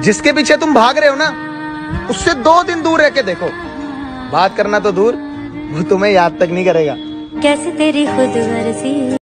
जिसके पीछे तुम भाग रहे हो ना, उससे दो दिन दूर रह के देखो। बात करना तो दूर, वो तुम्हें याद तक नहीं करेगा। कैसे तेरी खुद